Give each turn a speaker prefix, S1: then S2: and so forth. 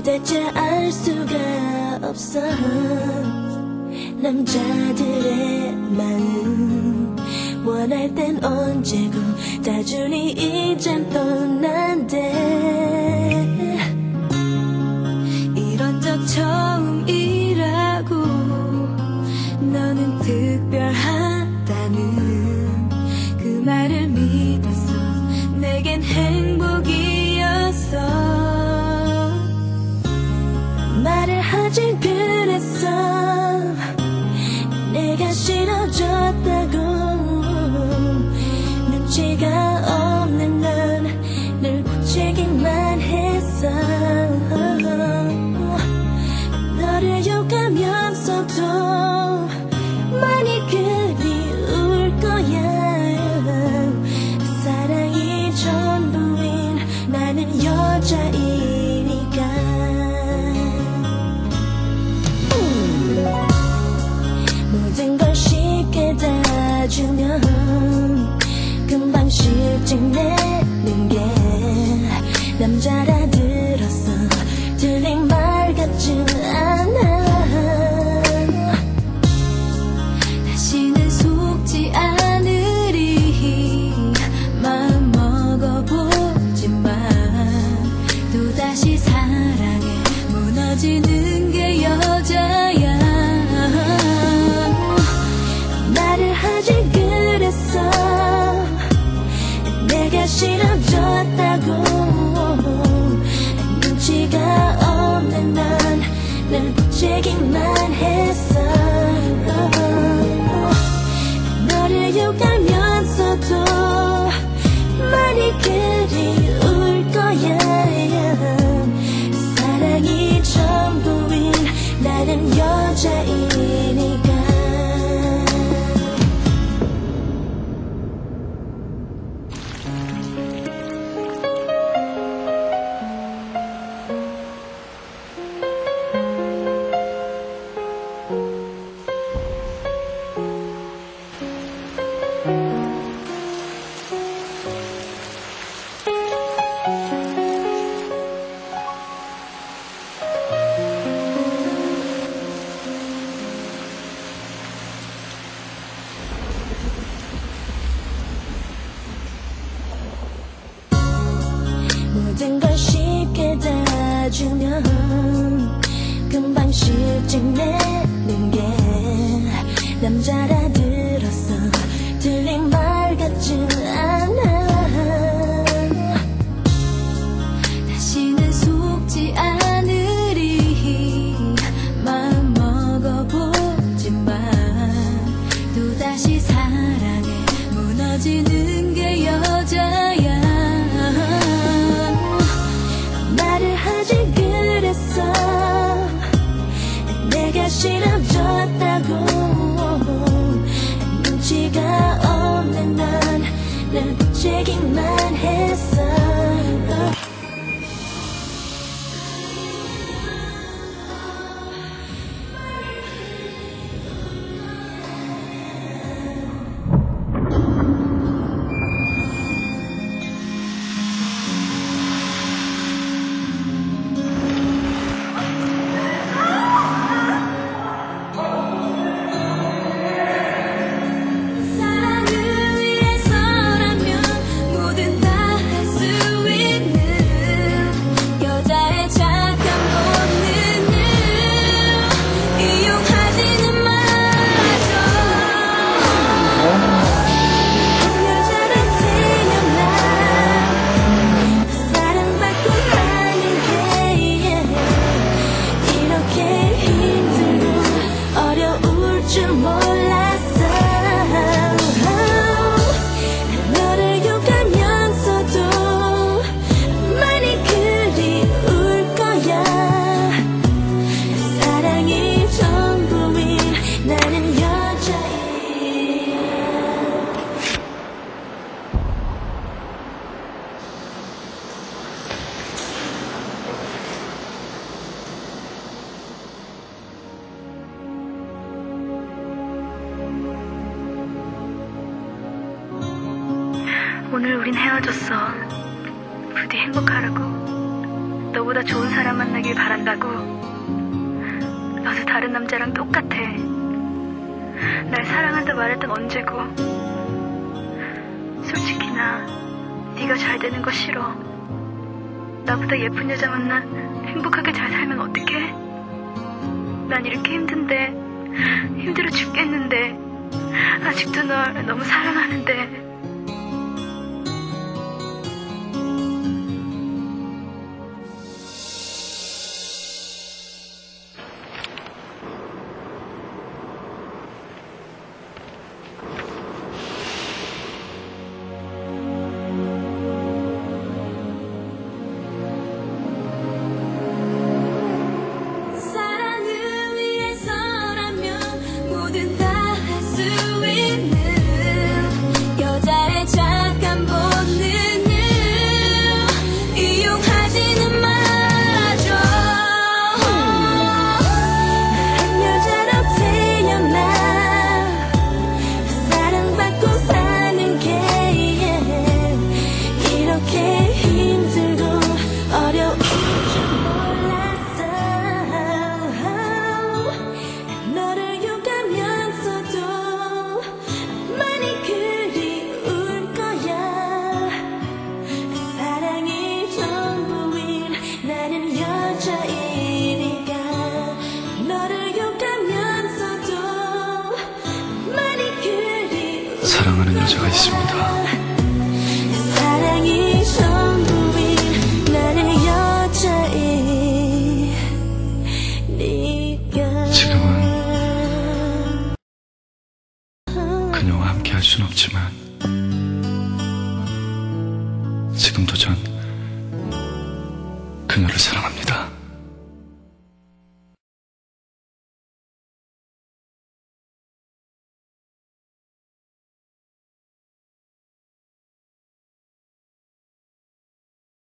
S1: 도대체 알 수가 없어. 남자들의 마음 원할 땐 언제고 다 주니 이젠 떠난대. 이런 적처럼 주면 금방 실증내. 싫어졌다고. 눈치가 없는 난날 보채기만 했어. 짜증내는 게 남자라
S2: 오늘 우린 헤어졌어. 부디 행복하라고.
S1: 너보다 좋은 사람 만나길 바란다고. 너도 다른 남자랑 똑같아. 날 사랑한다 말했던 언제고. 솔직히 나 네가 잘 되는 거 싫어. 나보다 예쁜 여자 만나 행복하게 잘 살면 어떡해? 난 이렇게 힘든데 힘들어 죽겠는데 아직도 널 너무 사랑하는데
S3: 여자가 있습니다.
S4: 사랑이 나는 여자인 네가
S3: 지금은 그녀와 함께 할 순 없지만 지금도 전 그녀를 사랑합니다.